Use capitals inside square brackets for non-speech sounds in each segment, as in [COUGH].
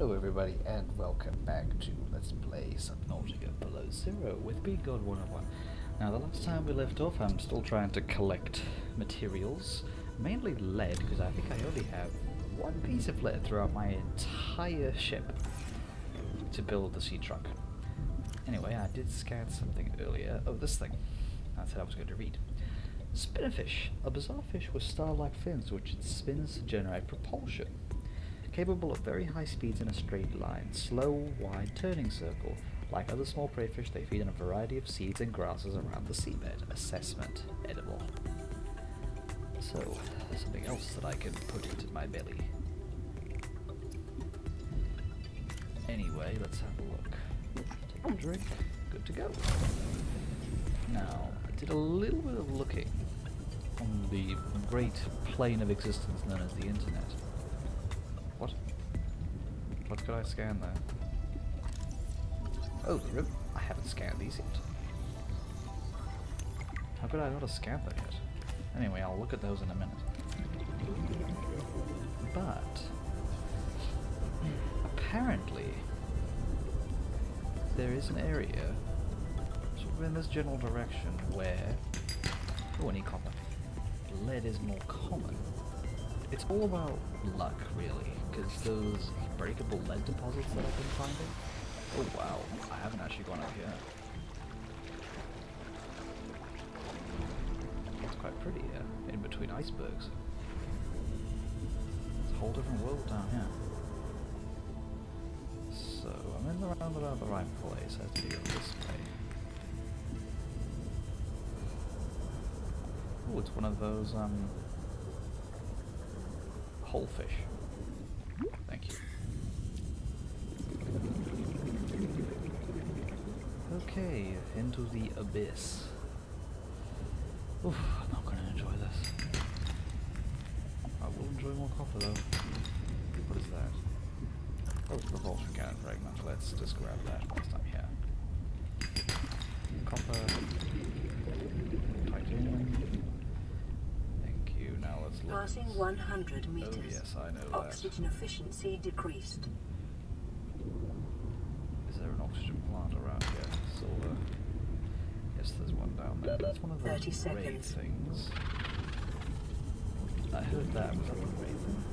Hello everybody and welcome back to Let's Play Subnautica Below Zero with me, God101. Now the last time we left off I'm still trying to collect materials, mainly lead because I think I only have one piece of lead throughout my entire ship to build the sea truck. Anyway, I did scan something earlier. Oh, this thing. I said I was going to read. Spinnerfish, a bizarre fish with star-like fins which it spins to generate propulsion capable of very high speeds in a straight line, slow, wide turning circle. Like other small prey fish, they feed on a variety of seeds and grasses around the seabed. Assessment, edible. So, something else that I can put into my belly. Anyway, let's have a look. Take a drink, good to go. Now, I did a little bit of looking on the great plane of existence known as the internet. What? Could I scan there? Oh, the river. I haven't scanned these yet. How could I not have scanned them yet? Anyway, I'll look at those in a minute. But apparently there is an area sort of in this general direction where oh, any copper lead is more common. It's all about luck, really because those breakable lead deposits that I've been finding. Oh wow, I haven't actually gone up here. It's quite pretty here, in between icebergs. It's a whole different world down here. So, I'm in the roundabout the right place, I have to go this way. Oh, it's one of those, um, whole fish. Thank you. Okay, into the abyss. Oof, I'm not gonna enjoy this. I will enjoy more copper though. What is that? Oh, it's propulsion cannon fragment. Let's just grab that whilst I'm here. Copper. Titanium. Thank you. Now let's look. Passing 100 meters. Oh yes, I know that. Oxygen efficiency decreased. Is there an oxygen plant around here? Silver. Yes, there's one down there. That's one of those 30 ray seconds. things. I heard that. Was that a ray thing?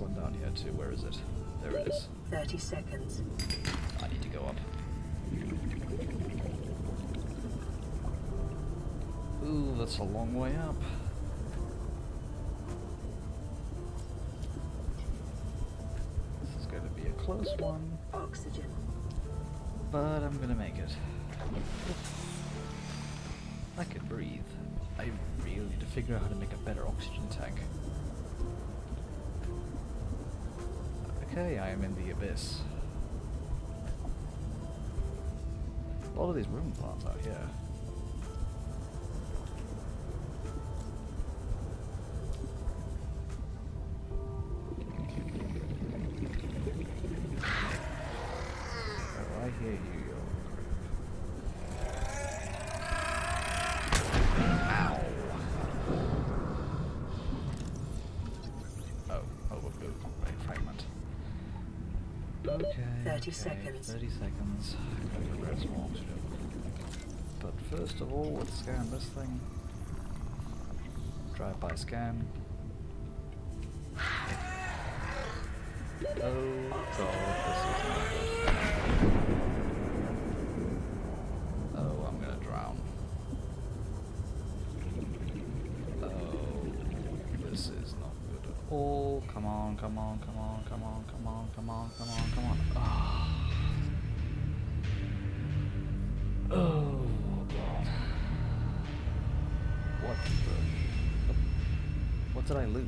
One down here too. Where is it? There it is. 30 seconds. I need to go up. Ooh, that's a long way up. This is going to be a close one, Oxygen. but I'm gonna make it. I can breathe. I really need to figure out how to make a better oxygen tank. Okay, I am in the abyss. A lot of these room plants out here. Oh, I hear you, Okay. 30 okay, seconds. 30 seconds. Gotta grab some oxygen. But first of all, let's scan this thing. Drive-by scan. [SIGHS] Oh god, this is not good. At. Come on, come on, come on, come on, come on, come on, come on, come on. Ah. Oh god. What the? What did I lose?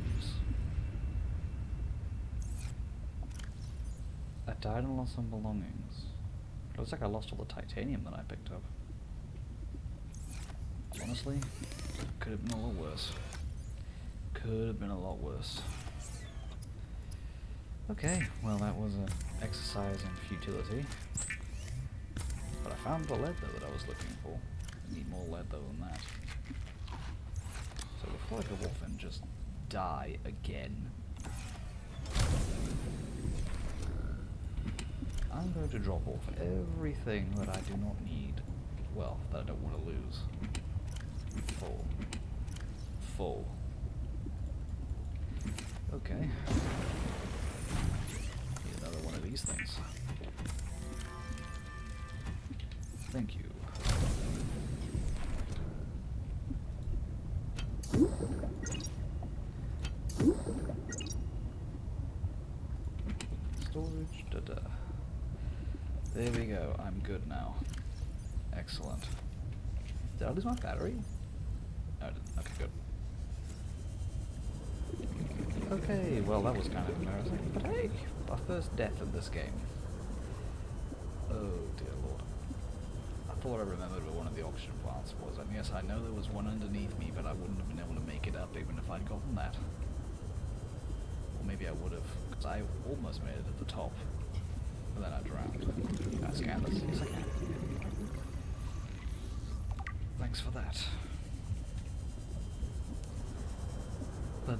I died and lost some belongings. It Looks like I lost all the titanium that I picked up. Honestly, could have been a lot worse. Could have been a lot worse. Okay, well that was an exercise in futility. But I found the lead though that I was looking for. I need more lead though than that. So before I go off and just die again, I'm going to drop off everything that I do not need. Well, that I don't want to lose. Full. Full. Okay. Need another one of these things. Thank you. Storage, da da. There we go, I'm good now. Excellent. Did I lose my battery? No, I didn't. Okay, good. Okay, well that was kind of embarrassing. But hey, our first death in this game. Oh dear lord. I thought I remembered where one of the oxygen plants was, and yes, I know there was one underneath me, but I wouldn't have been able to make it up even if I'd gotten that. Or maybe I would have, because I almost made it at the top. But then I drowned. Can I scan this? Yes, I can. Thanks for that.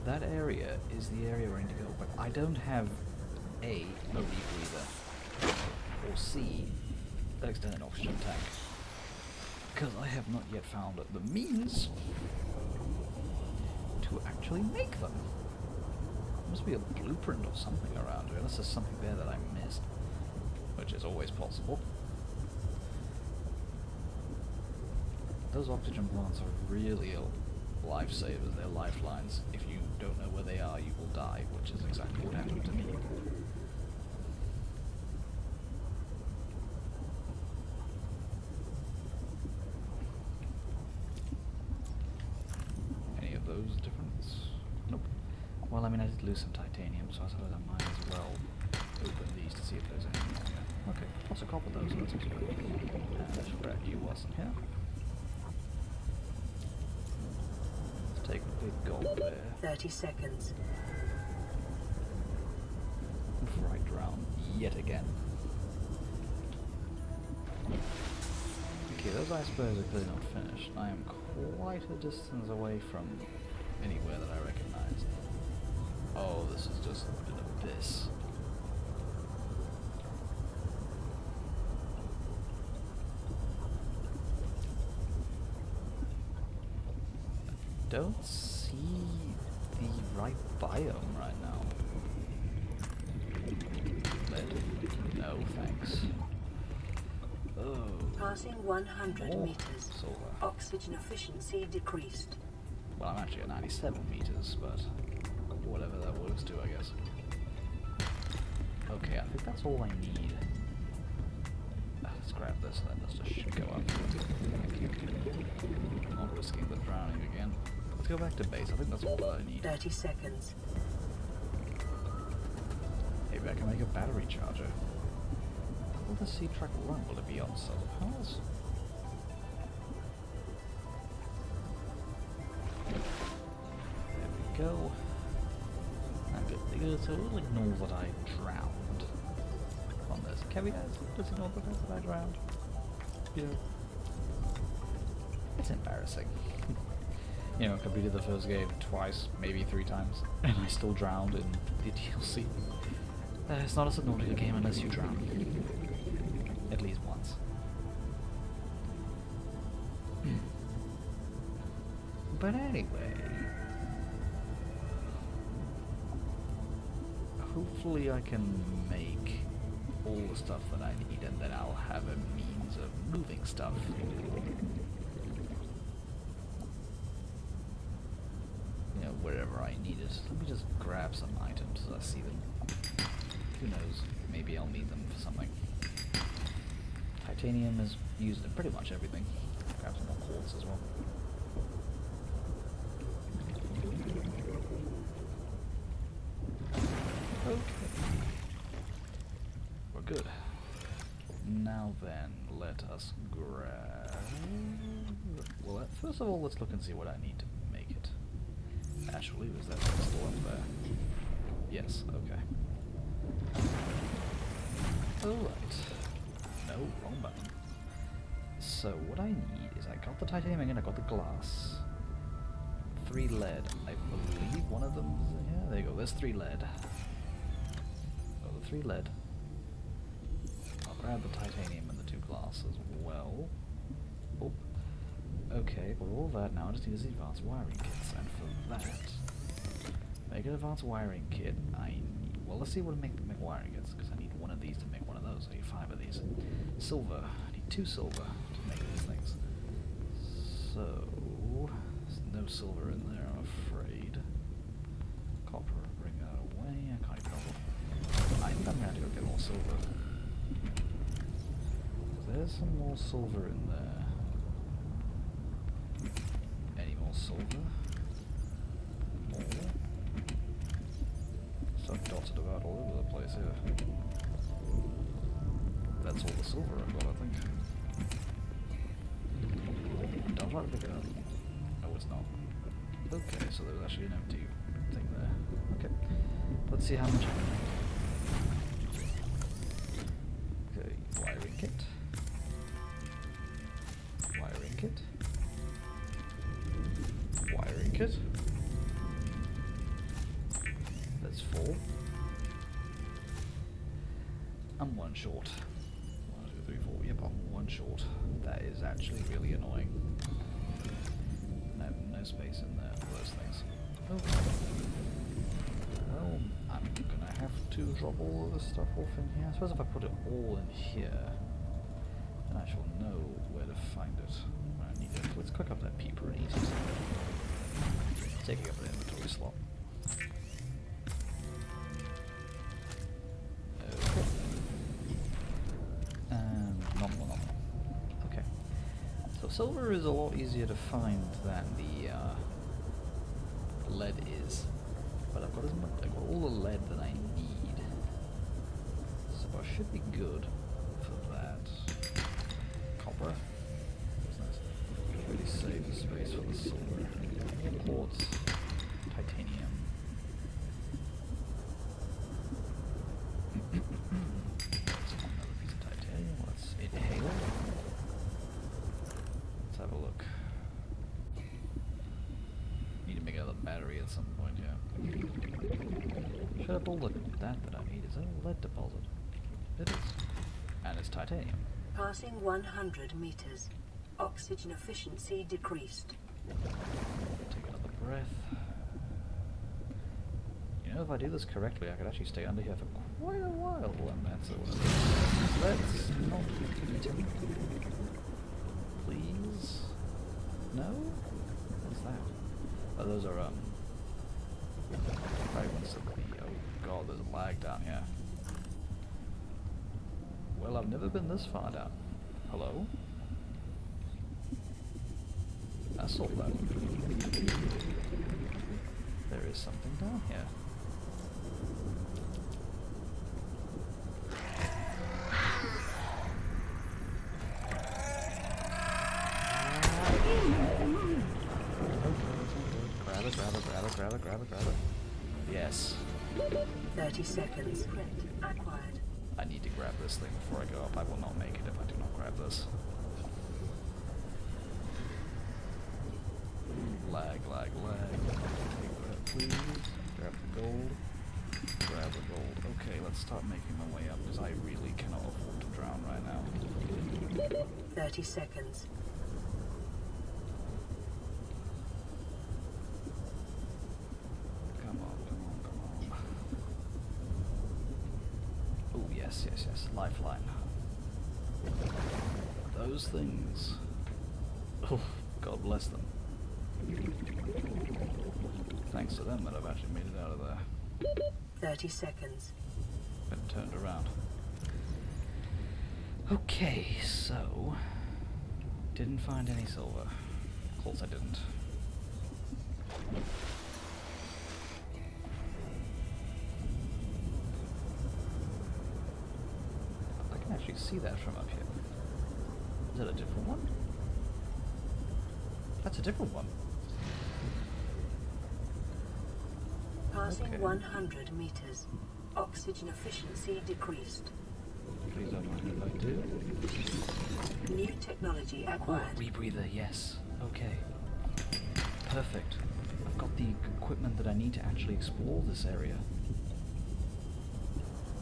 That area is the area I need to go. But I don't have A, a rebreather, or C, an extended oxygen tank. Because I have not yet found the means to actually make them. There must be a blueprint or something around here, unless there's something there that I missed, which is always possible. Those oxygen plants are really a lifesavers, they're lifelines. If you don't know where they are, you will die, which is exactly what happened to me. Any of those difference? Nope. Well, I mean, I did lose some titanium, so I suppose I might as well open these to see if there's any more here. Okay, lots of copper though, so that's good. And scrap you wasn't here. Let's take a big there 30 seconds. before I drown yet again. Okay, those icebergs are clearly not finished. I am quite a distance away from anywhere that I recognize. Oh, this is just an abyss. Don't see the right biome right now. Lead. No, thanks. Oh. Passing 100 Oh, meters. silver. Oxygen efficiency decreased. Well, I'm actually at 97 meters, but whatever that works to, I guess. Okay, I think that's all I need. Let's grab this, then let's just go up. Thank you. Not risking the drowning again. Go back to base. I think that's all that I need. 30 seconds. Maybe I can make a battery charger. Will the sea truck run? Will it be on solar panels? There we go. I'm good. Good, So we'll ignore that I drowned on this. Can we guys just ignore the fact that I drowned? Yeah. it's embarrassing. [LAUGHS] you know, completed the first game twice, maybe three times, [LAUGHS] and I still drowned in the [LAUGHS] DLC. Uh, it's not a Subnautica game unless you drown. At least once. but anyway. Hopefully I can make all the stuff that I need and then I'll have a means of moving stuff. You know, wherever Let me just grab some items as I see them. Who knows? Maybe I'll need them for something. Titanium is used in pretty much everything. Grab some more quartz as well. Okay. We're good. Now then, let us grab... Well, first of all, let's look and see what I need to. Actually, was that still there? Yes, okay. Alright. No, wrong button. So what I need is I got the titanium again, I got the glass. Three lead. I believe one of them yeah, there you go, there's three lead. Oh the three lead. I'll grab the titanium and the two glass as well. Oh. Okay, but all that now I just need the advanced wiring kits, and for that make an advanced wiring kit, I need well let's see what make make wiring kits, because I need one of these to make one of those. I need five of these. Silver. I need two silver to make these things. So there's no silver in there, I'm afraid. Copper, bring that away. I can't even. I think I'm gonna have to go get more silver. There's some more silver in there. Any more silver? Stuff dotted about all over the place here. That's all the silver I've got, I think. Don't try to pick it up. No, it's not. Okay, so there's actually an empty thing there. Okay. Let's see how much I can four. I'm one short. One, two, three, four. Yep, I'm one short. That is actually really annoying. No, no space in there for those things. Oh. Well, I'm gonna have to drop all of this stuff off in here. I suppose if I put it all in here, then I shall know where to find it. I need it. Let's click up that peeper and eat it. Taking up an inventory slot. Silver is a lot easier to find than the uh, lead is, but I've got as much, I've got all the lead that I need, so I should be good for that. Copper. That's nice. Really save the space for the silver. Quartz. Titanium. That's another piece of titanium. Let's inhale. Let's have a look. Need to make another battery at some point, yeah. Should have all the that that I need. Is a lead deposit? It is. And it's titanium. Passing 100 meters. Oxygen efficiency decreased. Take another breath. You know, if I do this correctly, I could actually stay under here for quite a while, and that's a Let's not continue. Please? No? What's that? Oh, those are, um... Fragments of the... Oh there's a lag down here. Well, I've never been this far down. Hello? I saw that. There is something down here. 30 seconds. Acquired. I need to grab this thing before I go up. I will not make it if I do not grab this. Lag, lag, lag. That, please. Grab the gold. Grab the gold. Okay, let's start making my way up because I really cannot afford to drown right now. 30 seconds. Come on, come on, come on. Oh, yes. Lifeline. Those things. Oh, God bless them. Thanks to them that I've actually made it out of there. 30 seconds. Been turned around. Okay, so... Didn't find any silver. Of course I didn't. See that from up here. Is that a different one? That's a different one. Passing Okay. 100 meters. Oxygen efficiency decreased. Please don't mind if I do. New technology Oh, acquired. rebreather, yes. Okay. Perfect. I've got the equipment that I need to actually explore this area.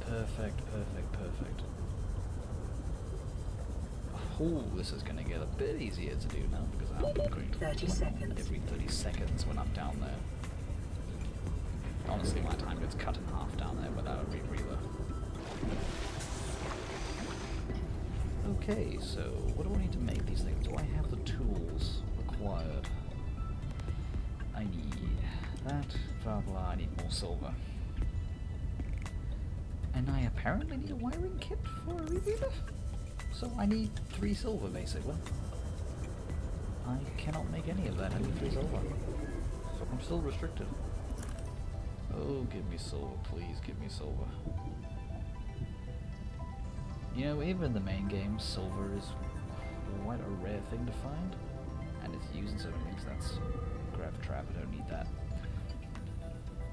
Perfect, perfect, perfect. Oh, this is going to get a bit easier to do now because I'm going to 30 seconds. every 30 seconds when I'm down there. Honestly, my time gets cut in half down there without a rebreather. Okay, so what do I need to make these things? Do I have the tools required? I need that, blah blah, I need more silver. And I apparently need a wiring kit for a rebreather? So I need three silver basically. I cannot make any of that, I need three silver. So I'm still restricted. Oh, give me silver, please, give me silver. You know, even in the main game, silver is quite a rare thing to find. And it's used in so many things, that's grab trap, I don't need that.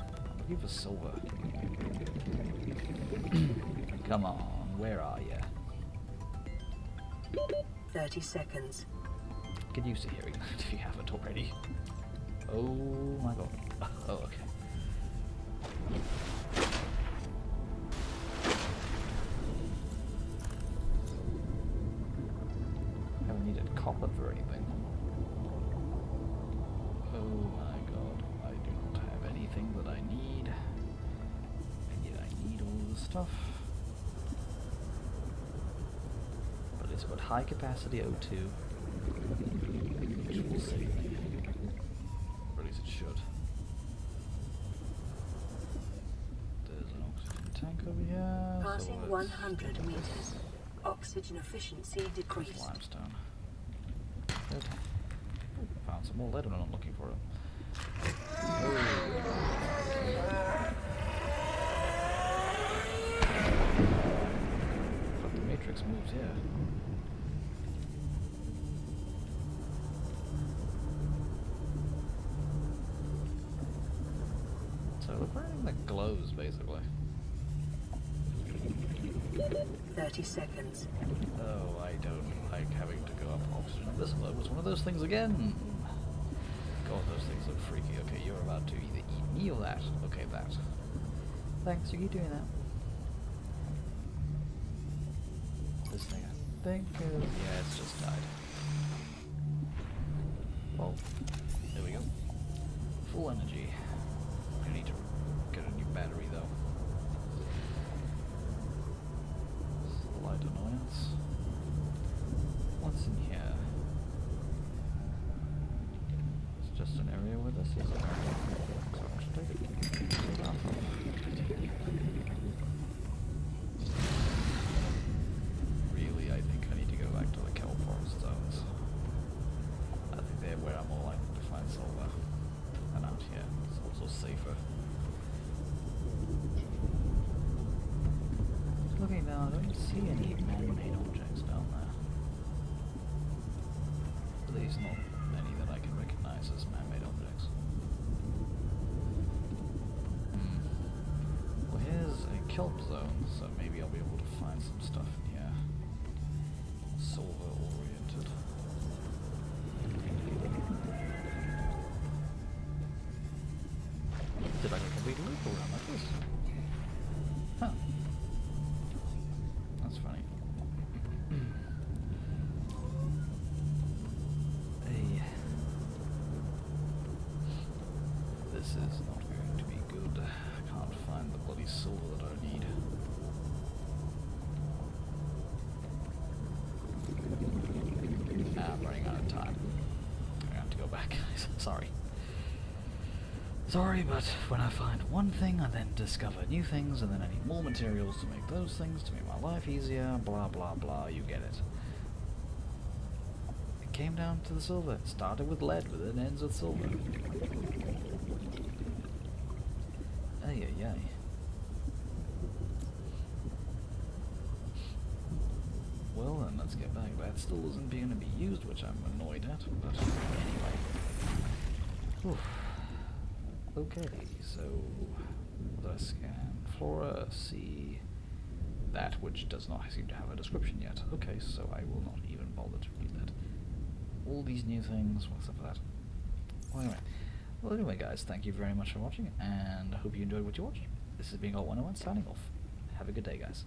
I'm looking for silver. [CLEARS THROAT] Come on, where are ya? 30 seconds. Get used to hearing if you haven't already. Oh my god. [LAUGHS] Oh, okay. Haven't needed copper for anything. Oh my god. I do not have anything that I need. And yet I need all the stuff. But it's got high capacity O2. Which will save me. Or at least it should. There's an oxygen tank over here. Passing let's 100 meters. Oxygen efficiency There's decreased. limestone. Good. Found some more lead when I'm not looking for it. But the matrix moves here. So anything that glows, basically. 30 seconds. Oh, I don't like having to go up oxygen. This was one of those things again. God, those things look freaky. Okay, you're about to either eat me or that. Okay, that. Thanks, you keep doing that. This thing, I think, is... Yeah, it's just died. Well, there we go. Full energy. I need to get a new battery, though. Slight annoyance. What's in here? It's just an area where this safer. Looking down, I don't see any man-made objects down there. At least not any that I can recognize as man-made objects. Hmm. Well, here's a kelp zone, so maybe I'll be able to find some stuff in here. Silver-oriented. Did this? Huh. That's funny. [CLEARS THROAT] hey. This is not going to be good. I can't find the bloody silver that I need. Ah, I'm running out of time. I have to go back. [LAUGHS] Sorry. Sorry, but when I find one thing, I then discover new things, and then I need more materials to make those things to make my life easier, blah blah blah, you get it. It came down to the silver. It started with lead, but then ends with silver. Ay ay ay. Well then, let's get back. That still isn't going to be used, which I'm annoyed at, but anyway. Oof. Okay, so the scan. Flora, see that which does not seem to have a description yet. Okay, so I will not even bother to read that. All these new things, what's up with that? Well, anyway. Well, anyway, guys, thank you very much for watching, and I hope you enjoyed what you watched. This is Beangod101 signing off. Have a good day, guys.